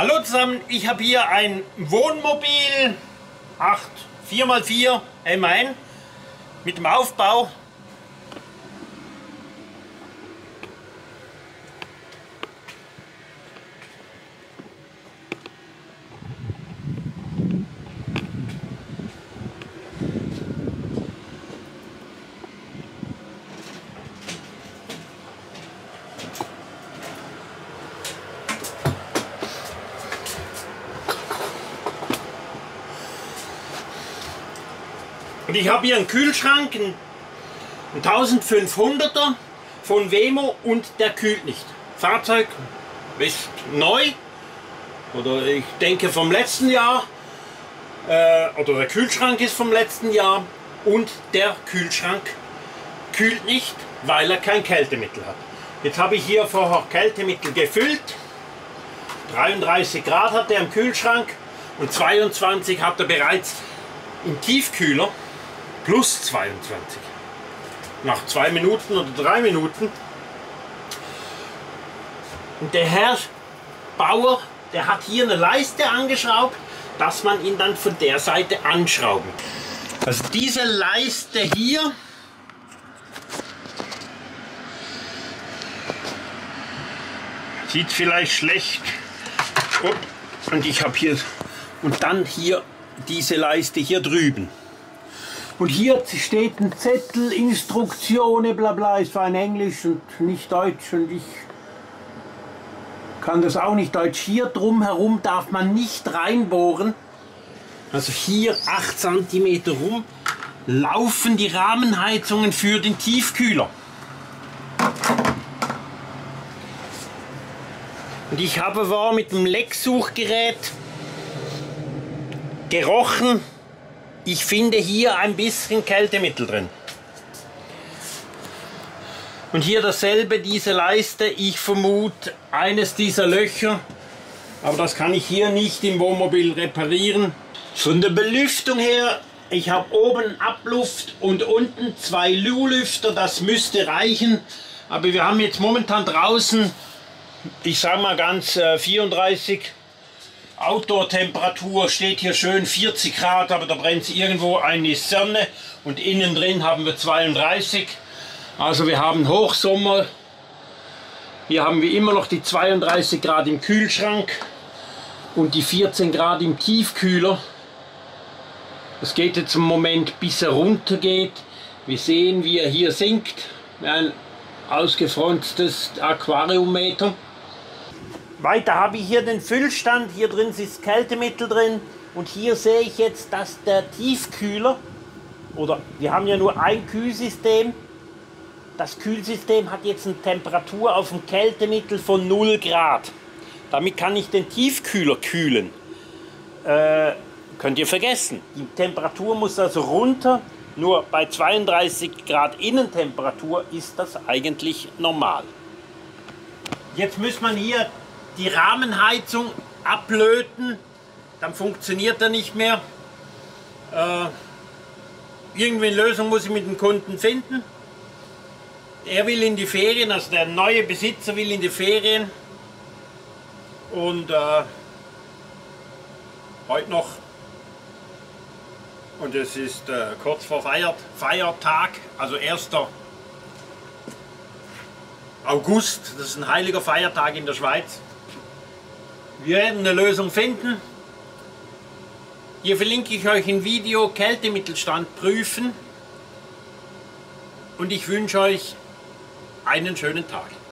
Hallo zusammen, ich habe hier ein Wohnmobil 8 4x4 MAN mit dem Aufbau Und ich habe hier einen Kühlschrank, einen 1500er von Wemo und der kühlt nicht. Fahrzeug ist neu oder ich denke vom letzten Jahr äh, oder der Kühlschrank ist vom letzten Jahr und der Kühlschrank kühlt nicht, weil er kein Kältemittel hat. Jetzt habe ich hier vorher Kältemittel gefüllt. 33 Grad hat er im Kühlschrank und 22 hat er bereits im Tiefkühler plus 22. Nach zwei Minuten oder drei Minuten. Und der Herr Bauer, der hat hier eine Leiste angeschraubt, dass man ihn dann von der Seite anschrauben. Also diese Leiste hier, sieht vielleicht schlecht. Und ich habe hier und dann hier diese Leiste hier drüben. Und hier steht ein Zettel, Instruktionen, bla bla, ist zwar in Englisch und nicht Deutsch und ich kann das auch nicht Deutsch. Hier drumherum darf man nicht reinbohren. Also hier 8 cm rum laufen die Rahmenheizungen für den Tiefkühler. Und ich habe war mit dem Lecksuchgerät gerochen, ich finde hier ein bisschen Kältemittel drin. Und hier dasselbe, diese Leiste, ich vermute eines dieser Löcher, aber das kann ich hier nicht im Wohnmobil reparieren. Von der Belüftung her, ich habe oben Abluft und unten zwei Luhlüfter, das müsste reichen. Aber wir haben jetzt momentan draußen, ich sage mal ganz äh, 34 Outdoor-Temperatur steht hier schön 40 Grad, aber da brennt irgendwo eine Sonne und innen drin haben wir 32. Also wir haben Hochsommer. Hier haben wir immer noch die 32 Grad im Kühlschrank und die 14 Grad im Tiefkühler. Es geht jetzt im Moment bis er runter geht. Wir sehen, wie er hier sinkt. Ein ausgefronstes Aquariummeter. Weiter habe ich hier den Füllstand, hier drin ist Kältemittel drin und hier sehe ich jetzt, dass der Tiefkühler, oder wir haben ja nur ein Kühlsystem, das Kühlsystem hat jetzt eine Temperatur auf dem Kältemittel von 0 Grad. Damit kann ich den Tiefkühler kühlen. Äh, könnt ihr vergessen. Die Temperatur muss also runter. Nur bei 32 Grad Innentemperatur ist das eigentlich normal. Jetzt muss man hier die Rahmenheizung ablöten, dann funktioniert er nicht mehr. Äh, irgendwie eine Lösung muss ich mit dem Kunden finden. Er will in die Ferien, also der neue Besitzer will in die Ferien. Und äh, heute noch, und es ist äh, kurz vor Feiert, Feiertag, also 1. August, das ist ein heiliger Feiertag in der Schweiz. Wir werden eine Lösung finden. Hier verlinke ich euch ein Video Kältemittelstand prüfen und ich wünsche euch einen schönen Tag.